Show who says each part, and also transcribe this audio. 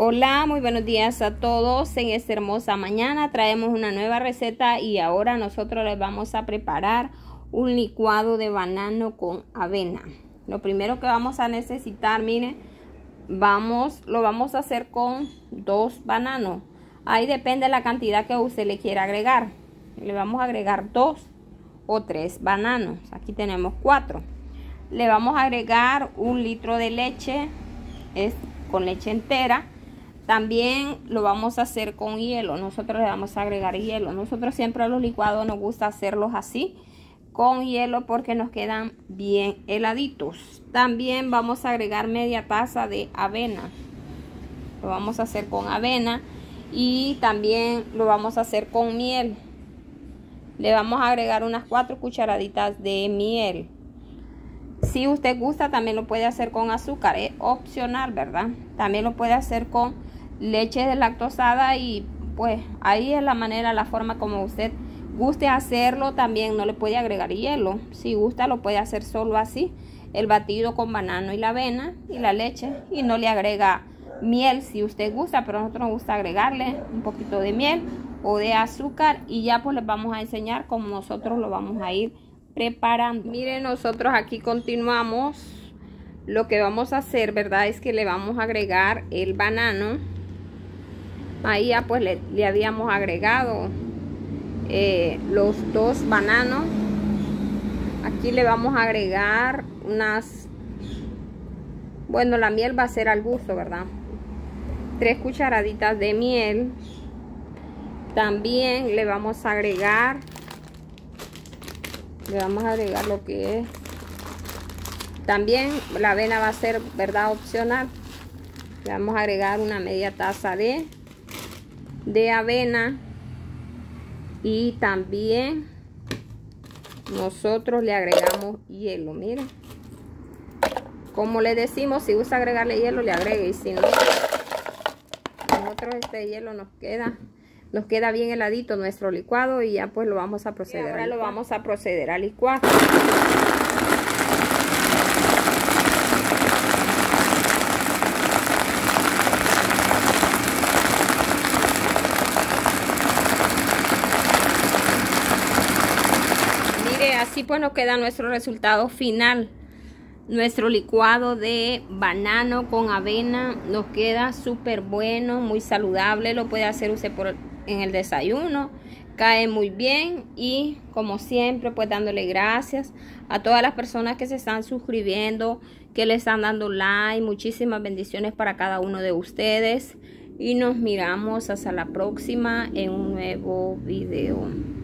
Speaker 1: Hola, muy buenos días a todos. En esta hermosa mañana traemos una nueva receta y ahora nosotros les vamos a preparar un licuado de banano con avena. Lo primero que vamos a necesitar, miren, vamos, lo vamos a hacer con dos bananos. Ahí depende la cantidad que usted le quiera agregar. Le vamos a agregar dos o tres bananos. Aquí tenemos cuatro. Le vamos a agregar un litro de leche, es con leche entera también lo vamos a hacer con hielo. Nosotros le vamos a agregar hielo. Nosotros siempre a los licuados nos gusta hacerlos así con hielo porque nos quedan bien heladitos. También vamos a agregar media taza de avena. Lo vamos a hacer con avena y también lo vamos a hacer con miel. Le vamos a agregar unas cuatro cucharaditas de miel. Si usted gusta también lo puede hacer con azúcar, es opcional, ¿verdad? También lo puede hacer con leche de lactosada y pues ahí es la manera, la forma como usted guste hacerlo. También no le puede agregar hielo. Si gusta lo puede hacer solo así. El batido con banano y la avena y la leche. Y no le agrega miel si usted gusta. Pero a nosotros nos gusta agregarle un poquito de miel o de azúcar. Y ya pues les vamos a enseñar cómo nosotros lo vamos a ir preparando. Miren nosotros aquí continuamos. Lo que vamos a hacer, ¿verdad? Es que le vamos a agregar el banano ahí ya pues le, habíamos agregado eh, los dos bananos. Aquí le vamos a agregar unas bueno la miel va a ser al gusto verdad tres cucharaditas de miel. También le vamos a agregar le vamos a agregar lo que es. También la avena va a ser verdad opcional. Le vamos a agregar una media taza de de avena y también nosotros le agregamos hielo miren como le decimos si gusta agregarle hielo le agregue y si no nosotros este hielo nos queda nos queda bien heladito nuestro licuado y ya pues lo vamos a proceder ahora lo vamos a proceder a licuar así pues nos queda nuestro resultado final. Nuestro licuado de banano con avena nos queda súper bueno, muy saludable. Lo puede hacer usted por, en el desayuno. Cae muy bien y como siempre pues dándole gracias a todas las personas que se están suscribiendo, que le están dando like. Muchísimas bendiciones para cada uno de ustedes. Y nos miramos hasta la próxima en un nuevo video.